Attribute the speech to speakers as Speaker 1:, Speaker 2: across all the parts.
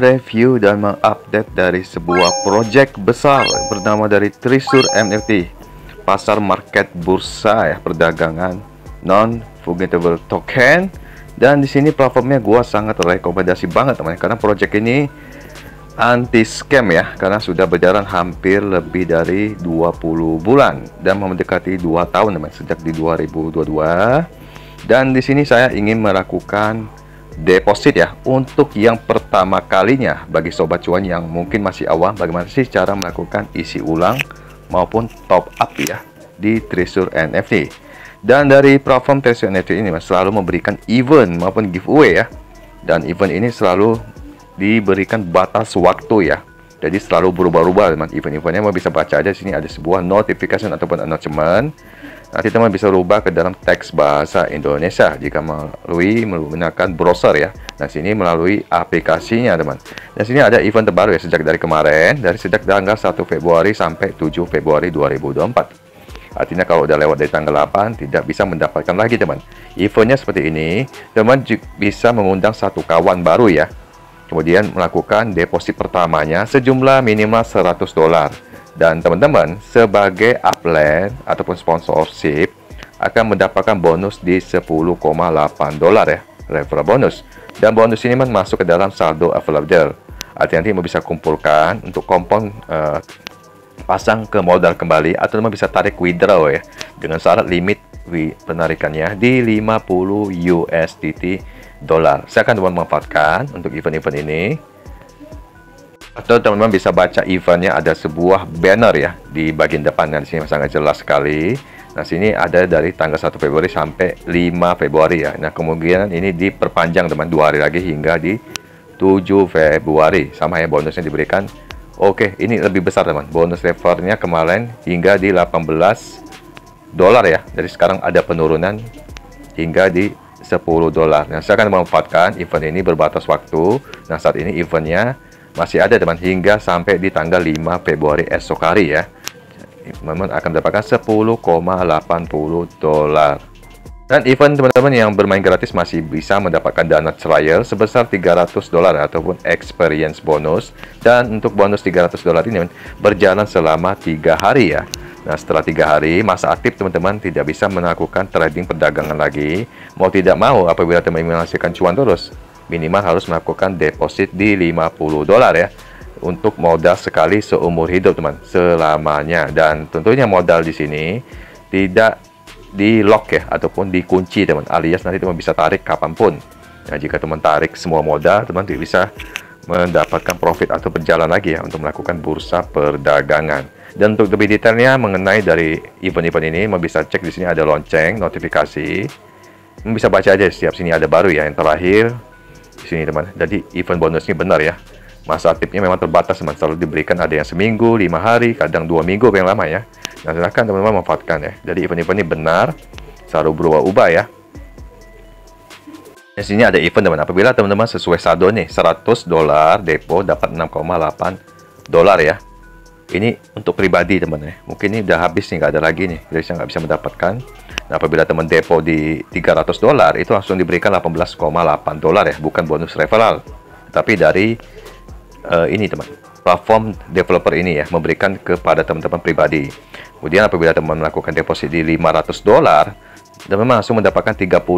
Speaker 1: review dan mengupdate dari sebuah project besar bernama dari Trisur NFT pasar market bursa ya perdagangan non fungible token. Dan di sini platformnya gua sangat rekomendasi banget teman karena project ini anti scam ya karena sudah berjalan hampir lebih dari 20 bulan dan mendekati 2 tahun teman sejak di 2022 dan di sini saya ingin melakukan deposit ya untuk yang pertama kalinya bagi sobat cuan yang mungkin masih awam bagaimana sih cara melakukan isi ulang maupun top up ya di Treasure NFT dan dari platform Treasure NFT ini selalu memberikan event maupun giveaway ya. Dan event ini selalu diberikan batas waktu ya. Jadi selalu berubah-ubah teman. Event-eventnya mau bisa baca aja sini. Ada sebuah notification ataupun announcement Nanti teman bisa rubah ke dalam teks bahasa Indonesia jika melalui menggunakan browser ya. Nah sini melalui aplikasinya teman. Dan sini ada event terbaru ya sejak dari kemarin dari sejak tanggal 1 Februari sampai 7 Februari 2024. Artinya kalau udah lewat dari tanggal 8 tidak bisa mendapatkan lagi teman. Eventnya seperti ini, teman bisa mengundang satu kawan baru ya. Kemudian melakukan deposit pertamanya sejumlah minimal 100 dolar dan teman-teman sebagai upline ataupun sponsorship akan mendapatkan bonus di 10,8 dolar ya referral bonus. Dan bonus ini masuk ke dalam saldo available artinya nanti bisa kumpulkan untuk kompon uh, pasang ke modal kembali atau teman bisa tarik withdraw ya dengan syarat limit penarikannya di 50 USDT dolar. Saya akan memanfaatkan untuk event-event ini atau teman-teman bisa baca eventnya ada sebuah banner ya di bagian depan dan sini sangat jelas sekali. Nah sini ada dari tanggal 1 Februari sampai 5 Februari ya. Nah kemungkinan ini diperpanjang teman dua hari lagi hingga di 7 Februari. Sama ya bonusnya diberikan. Oke ini lebih besar teman. Bonus levelnya kemarin hingga di 18 dolar ya. Jadi sekarang ada penurunan hingga di 10 dolar. Nah saya akan memanfaatkan event ini berbatas waktu. Nah saat ini eventnya masih ada teman. Hingga sampai di tanggal 5 Februari esok hari ya. Teman-teman akan mendapatkan 10,80 dolar. Dan event teman-teman yang bermain gratis masih bisa mendapatkan dana trial sebesar 300 dolar ataupun experience bonus. Dan untuk bonus 300 dolar ini berjalan selama tiga hari ya. Nah setelah tiga hari masa aktif teman-teman tidak bisa melakukan trading perdagangan lagi. Mau tidak mau apabila teman-teman menghasilkan cuan terus minimal harus melakukan deposit di 50 dolar ya untuk modal sekali seumur hidup teman selamanya. Dan tentunya modal di sini tidak di lock ya ataupun dikunci teman alias nanti teman bisa tarik kapan pun. Nah jika teman tarik semua modal teman tidak bisa mendapatkan profit atau berjalan lagi ya untuk melakukan bursa perdagangan. Dan untuk lebih detailnya mengenai dari event-event ini mau bisa cek di sini ada lonceng notifikasi. Bisa baca aja setiap sini ada baru ya yang terakhir di sini teman. Jadi event bonusnya benar ya. Masa aktifnya memang terbatas teman. Selalu diberikan ada yang seminggu, lima hari, kadang dua minggu yang lama ya. Nah silahkan teman-teman manfaatkan ya. Jadi event-event ini benar, selalu berubah-ubah ya. Di sini ada event teman. Apabila teman-teman sesuai saldo nih 100 dolar depo dapat 6,8 dolar ya. Ini untuk pribadi teman ya. Mungkin ini udah habis nih nggak ada lagi nih. Jadi saya nggak bisa mendapatkan Nah, apabila teman depo di 300 dolar, itu langsung diberikan 18,8 dolar ya, bukan bonus referral. Tapi dari uh, ini teman, platform developer ini ya, memberikan kepada teman-teman pribadi. Kemudian apabila teman melakukan deposit di 500 dolar, teman langsung mendapatkan 30,8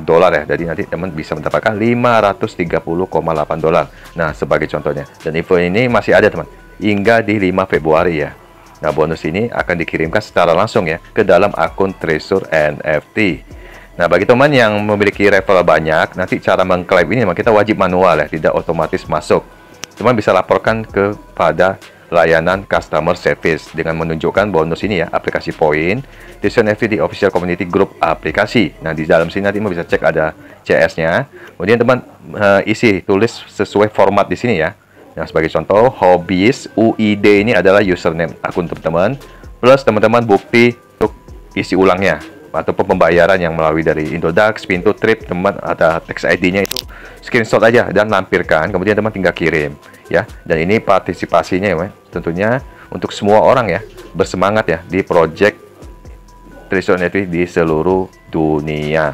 Speaker 1: dolar ya. Jadi nanti teman bisa mendapatkan 530,8 dolar. Nah, sebagai contohnya. Dan info ini masih ada teman, hingga di 5 Februari ya. Nah, bonus ini akan dikirimkan secara langsung ya ke dalam akun Treasure NFT. Nah, bagi teman yang memiliki referral banyak, nanti cara mengklaim ini memang kita wajib manual ya, tidak otomatis masuk. Teman bisa laporkan kepada layanan customer service dengan menunjukkan bonus ini ya, aplikasi poin, Treasure NFT di official community group aplikasi. Nah, di dalam sini nanti bisa cek ada CS-nya. Kemudian teman uh, isi tulis sesuai format di sini ya Nah, sebagai contoh, hobbies UID ini adalah username akun teman-teman, plus teman-teman bukti untuk isi ulangnya ataupun pembayaran yang melalui dari Indodax, Pintu Trip, teman ada teks ID-nya itu screenshot aja dan lampirkan, kemudian teman tinggal kirim ya. Dan ini partisipasinya ya, tentunya untuk semua orang ya bersemangat ya di project Network di seluruh dunia.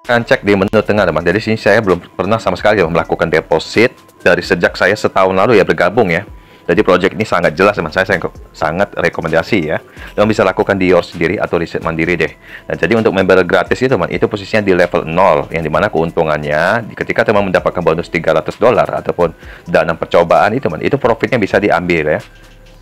Speaker 1: Kan cek di menu tengah teman. Jadi sini saya belum pernah sama sekali melakukan deposit dari sejak saya setahun lalu ya bergabung ya. Jadi project ini sangat jelas teman saya, sangat rekomendasi ya. Teman bisa lakukan di yours sendiri atau riset mandiri deh. Nah, jadi untuk member gratis itu teman, itu posisinya di level 0 yang di mana keuntungannya ketika teman mendapatkan bonus 300 dolar ataupun dana percobaan itu teman, itu profitnya bisa diambil ya.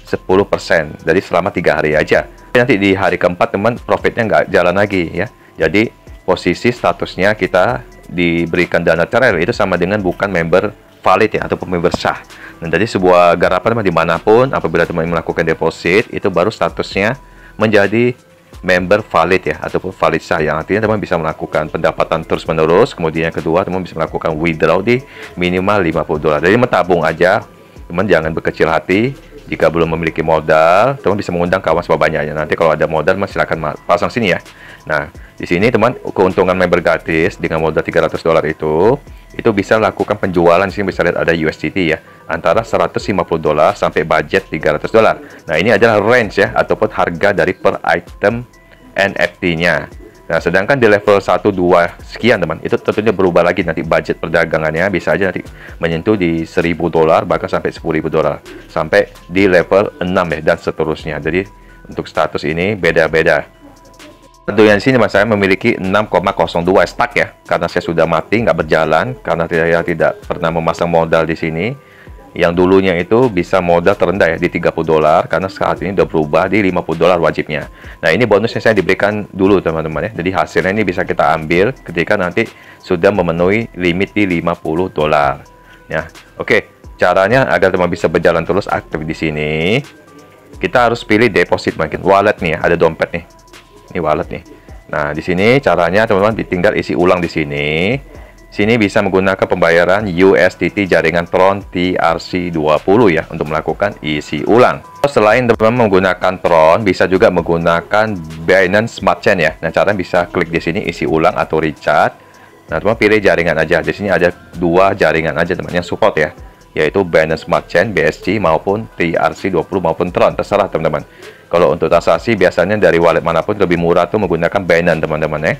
Speaker 1: 10% jadi selama tiga hari aja. Nanti di hari keempat teman profitnya nggak jalan lagi ya. Jadi posisi statusnya kita diberikan dana trail itu sama dengan bukan member valid ya ataupun member sah. Dan jadi sebuah garapan di mana pun apabila teman melakukan deposit itu baru statusnya menjadi member valid ya ataupun valid sah. Yang artinya teman bisa melakukan pendapatan terus menerus kemudian yang kedua teman bisa melakukan withdraw di minimal 50 dolar. Jadi menabung aja teman jangan berkecil hati. Jika belum memiliki modal teman bisa mengundang kawan sebanyaknya nanti kalau ada modal mas silakan pasang sini ya. Nah di sini teman keuntungan member gratis dengan modal 300 dolar itu itu bisa lakukan penjualan sini bisa lihat ada USDT ya antara 150 dolar sampai budget 300 dolar. Nah, ini adalah range ya ataupun harga dari per item NFT-nya. Nah, sedangkan di level 1 2 sekian teman, itu tentunya berubah lagi nanti budget perdagangannya bisa aja nanti menyentuh di 1000 dolar bahkan sampai 10.000 dolar sampai di level 6 ya dan seterusnya. Jadi untuk status ini beda-beda. Di sini mas saya memiliki 6,02 stack ya karena saya sudah mati nggak berjalan karena saya tidak pernah memasang modal di sini yang dulunya itu bisa modal terendah ya di 30 dolar karena saat ini udah berubah di 50 dolar wajibnya. Nah, ini bonusnya saya diberikan dulu teman-teman ya. Jadi hasilnya ini bisa kita ambil ketika nanti sudah memenuhi limit di 50 dolar. Ya. Oke, caranya agar teman bisa berjalan terus aktif di sini, kita harus pilih deposit mungkin wallet nih ya, ada dompet nih. Ini wallet nih. Nah, di sini caranya teman-teman tinggal isi ulang di sini Sini bisa menggunakan pembayaran USDT jaringan Tron TRC20 ya untuk melakukan isi ulang. Selain teman-teman menggunakan Tron, bisa juga menggunakan Binance Smart Chain ya. Nah, caranya bisa klik di sini isi ulang atau recharge. Nah, teman pilih jaringan aja. Di sini ada dua jaringan aja teman yang support ya, yaitu Binance Smart Chain BSC maupun TRC20 maupun Tron, terserah teman-teman. Kalau untuk transaksi biasanya dari wallet mana pun lebih murah tuh menggunakan Binance teman-teman ya.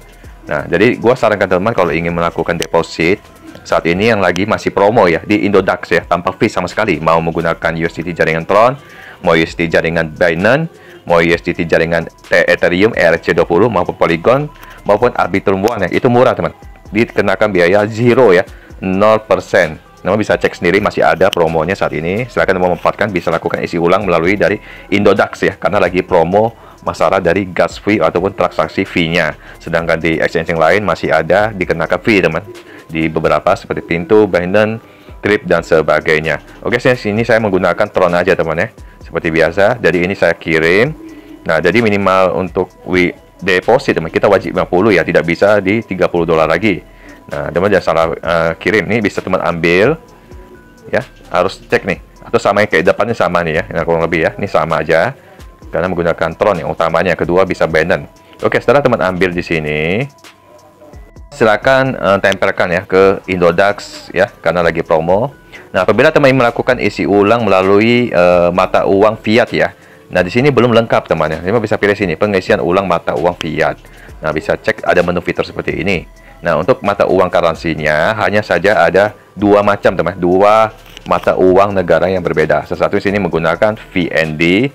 Speaker 1: Nah, jadi gue sarankan teman-teman kalau ingin melakukan deposit saat ini yang lagi masih promo ya di Indodax ya tanpa fee sama sekali mau menggunakan USDT jaringan Tron, mau USDT jaringan Binance, mau USDT jaringan Ethereum ERC20 maupun Polygon maupun Arbitrum One ya itu murah teman dikenakan biaya zero ya 0% Nama bisa cek sendiri masih ada promonya saat ini. Silakan memanfaatkan bisa lakukan isi ulang melalui dari Indodax ya karena lagi promo masalah dari gas fee ataupun transaksi fee-nya. Sedangkan di exchange yang lain masih ada dikenakan fee, teman. Di beberapa seperti Pintu, Binance, Trip, dan sebagainya. Oke, saya sini saya menggunakan Tron aja, teman ya. Seperti biasa, jadi ini saya kirim. Nah, jadi minimal untuk deposit, teman, kita wajib 50 ya, tidak bisa di 30 dolar lagi. Nah, teman jangan salah uh, kirim. Ini bisa teman ambil, ya, harus cek nih. Atau sama kayak depannya sama nih ya, nah, kurang lebih ya. Ini sama aja karena menggunakan Tron yang utamanya. Kedua bisa Binance. Oke, setelah teman ambil di sini, silakan uh, tempelkan ya ke Indodax ya karena lagi promo. Nah, apabila teman melakukan isi ulang melalui uh, mata uang fiat ya. Nah, di sini belum lengkap teman ya. Teman bisa pilih sini pengisian ulang mata uang fiat. Nah, bisa cek ada menu fitur seperti ini. Nah, untuk mata uang karansinya hanya saja ada dua macam teman, dua mata uang negara yang berbeda. Sesuatu di sini menggunakan VND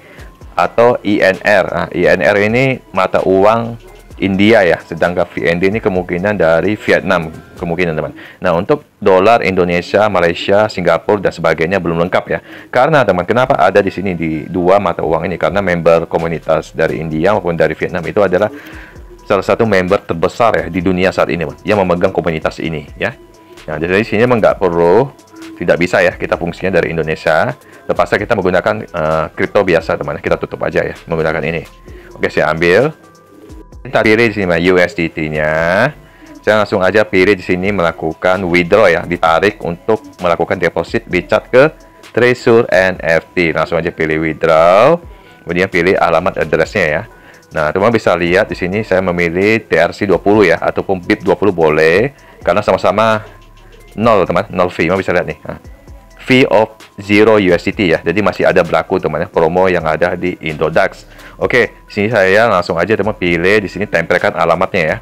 Speaker 1: atau INR. Nah, INR ini mata uang India ya, sedangkan VND ini kemungkinan dari Vietnam kemungkinan teman. Nah untuk dolar Indonesia, Malaysia, Singapura dan sebagainya belum lengkap ya. Karena teman, kenapa ada di sini di dua mata uang ini? Karena member komunitas dari India maupun dari Vietnam itu adalah salah satu member terbesar ya di dunia saat ini, teman, yang memegang komunitas ini ya. Nah jadi sini memang nggak perlu tidak bisa ya kita fungsinya dari Indonesia. Terpaksa kita menggunakan uh, kripto biasa teman kita tutup aja ya menggunakan ini. Oke saya ambil. Kita pilih di sini USDT nya saya langsung aja pilih di sini melakukan withdraw ya ditarik untuk melakukan deposit dicat ke Treasure NFT langsung aja pilih withdraw. Kemudian pilih alamat addressnya ya Nah, teman bisa lihat di sini saya memilih TRC20 ya ataupun BIP20 boleh karena sama-sama nol teman nol fee mau bisa lihat nih nah, fee of zero USDT ya jadi masih ada berlaku teman ya promo yang ada di Indodax oke sini saya langsung aja teman pilih di sini tempelkan alamatnya ya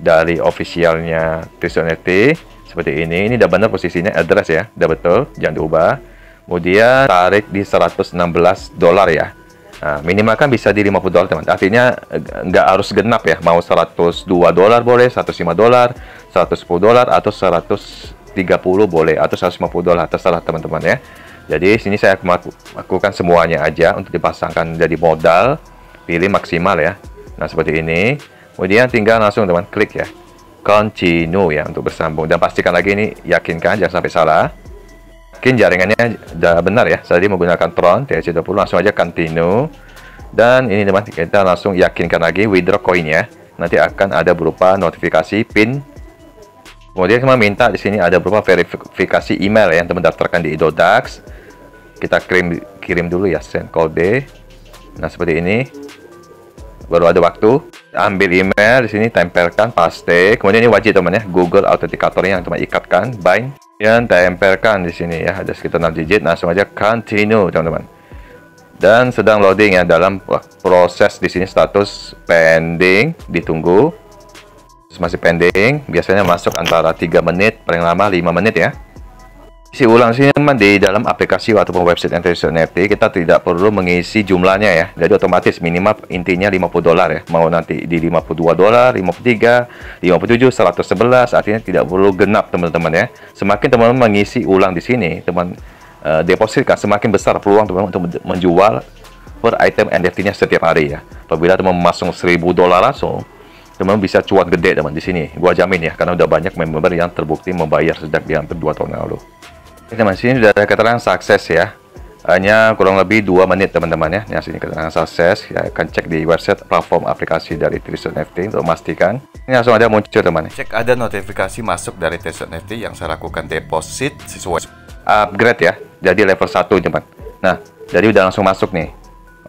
Speaker 1: dari officialnya Trisur NFT seperti ini. Ini udah benar posisinya address ya, udah betul, jangan diubah. Kemudian tarik di 116 dolar ya. Nah, minimal kan bisa di 50 dolar teman. Artinya eh, nggak harus genap ya. Mau 102 dolar boleh, 105 dolar, 110 dolar atau 130 boleh atau 150 dolar terserah teman-teman ya. Jadi sini saya lakukan semuanya aja untuk dipasangkan jadi modal, pilih maksimal ya. Nah seperti ini. Kemudian tinggal langsung teman klik ya, continue ya untuk bersambung dan pastikan lagi ini yakinkan jangan sampai salah. Yakin jaringannya sudah benar ya. Saya menggunakan Tron TRC20 langsung aja continue. Dan ini teman kita langsung yakinkan lagi withdraw coin ya. Nanti akan ada berupa notifikasi PIN. Kemudian kita minta di sini ada berupa verifikasi email ya, yang teman daftarkan di Idodax. Kita kirim kirim dulu ya send kode. Nah seperti ini. Baru ada waktu. Ambil email di sini tempelkan paste. Kemudian ini wajib teman ya Google Authenticator yang teman ikatkan bind yang tempelkan di sini ya. Ada sekitar 6 digit langsung aja continue teman-teman. Dan sedang loading ya dalam proses di sini status pending ditunggu. Masih pending biasanya masuk antara 3 menit paling lama 5 menit ya isi ulang sini teman di dalam aplikasi ataupun website NFT kita tidak perlu mengisi jumlahnya ya. Jadi otomatis minimal intinya 50 dolar ya. Mau nanti di 52 dolar 53 57 111 artinya tidak perlu genap teman-teman ya. Semakin teman-teman mengisi ulang di sini teman uh, depositkan semakin besar peluang teman untuk menjual per item NFT-nya setiap hari ya. Apabila teman memasang 1000 dolar langsung teman bisa cuan gede teman di sini. Gua jamin ya karena udah banyak member yang terbukti membayar sejak di hampir 2 tahun lalu Teman sini sudah ada keterangan sukses ya. Hanya kurang lebih dua menit teman-teman ya. Yang sini keterangan sukses. Ya akan cek di website platform aplikasi dari Trison NFT untuk memastikan. Ini langsung ada muncul teman. Cek ada notifikasi masuk dari Trison NFT yang saya lakukan deposit sesuai upgrade ya. Jadi level 1 teman. Nah, jadi udah langsung masuk nih.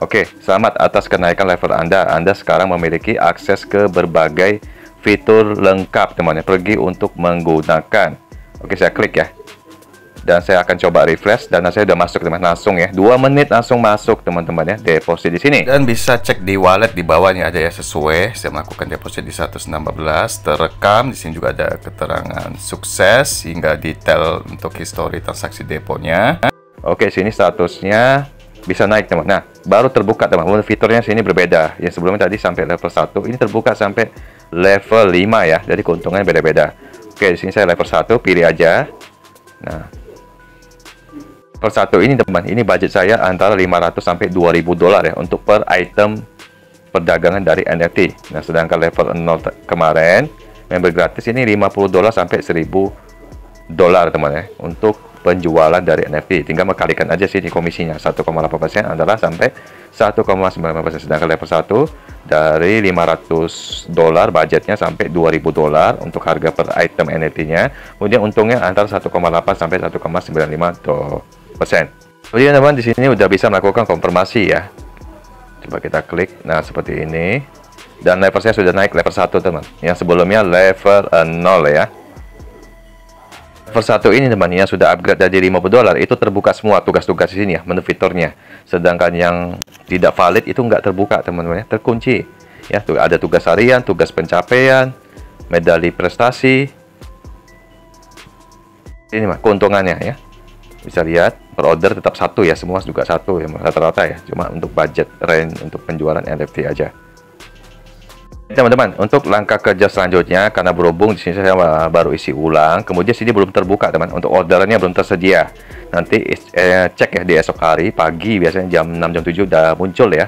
Speaker 1: Oke, selamat atas kenaikan level Anda. Anda sekarang memiliki akses ke berbagai fitur lengkap teman-teman. Pergi untuk menggunakan. Oke, saya klik ya dan saya akan coba refresh dan saya sudah masuk teman. Langsung ya. Dua menit langsung masuk teman-teman ya. Deposit di sini. Dan bisa cek di wallet di bawahnya ada ya sesuai. Saya melakukan deposit di 116 terekam di sini juga ada keterangan sukses hingga detail untuk history transaksi deponya. Oke sini statusnya bisa naik teman. Nah baru terbuka teman. Fiturnya sini berbeda. Yang sebelumnya tadi sampai level 1 ini terbuka sampai level 5 ya. Jadi keuntungannya beda-beda. Oke di sini saya level 1 pilih aja. Nah per satu ini teman ini budget saya antara 500 sampai 2000 dolar ya untuk per item perdagangan dari NFT nah sedangkan level 0 kemarin member gratis ini 50 dolar sampai 1000 dolar teman ya untuk penjualan dari NFT tinggal mengkalikan aja sih di komisinya. 1,8% adalah sampai 1,9% sedangkan level 1 dari 500 dolar budgetnya sampai 2000 dolar untuk harga per item NFT nya kemudian untungnya antara 1,8 sampai 1,95 dolar Kemudian teman di sini udah bisa melakukan konfirmasi ya. Coba kita klik. Nah, seperti ini. Dan level saya sudah naik level 1 teman. Yang sebelumnya level 0 ya. Level 1 ini teman yang sudah upgrade dari 50 dolar itu terbuka semua tugas-tugas di sini ya, menu fiturnya. Sedangkan yang tidak valid itu nggak terbuka teman-teman ya, terkunci. Ya, ada tugas harian, tugas pencapaian, medali prestasi. Ini mah keuntungannya ya bisa lihat per order tetap satu ya semua juga satu ya rata-rata ya. Cuma untuk budget range untuk penjualan NFT aja. Teman-teman untuk langkah kerja selanjutnya karena berhubung di sini saya baru isi ulang kemudian sini belum terbuka teman. Untuk orderannya belum tersedia. Nanti eh, cek ya di esok hari pagi biasanya jam 6 jam 7 udah muncul ya.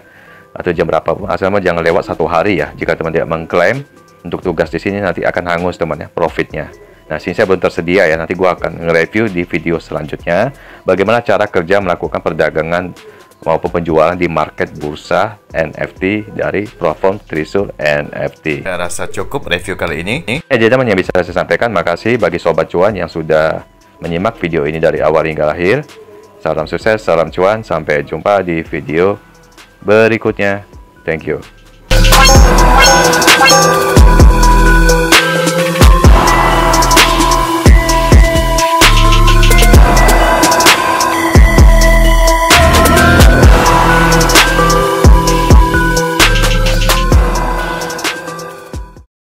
Speaker 1: Atau jam berapa pun asalnya jangan lewat satu hari ya. Jika teman tidak mengklaim untuk tugas di sini nanti akan hangus teman ya profitnya Nah, sini saya belum tersedia ya. Nanti gua akan nge-review di video selanjutnya bagaimana cara kerja melakukan perdagangan maupun penjualan di market bursa NFT dari platform Trisur NFT. Saya rasa cukup review kali ini. Ya, jadi teman yang bisa saya sampaikan. Makasih bagi sobat cuan yang sudah menyimak video ini dari awal hingga akhir. Salam sukses, salam cuan. Sampai jumpa di video berikutnya. Thank you.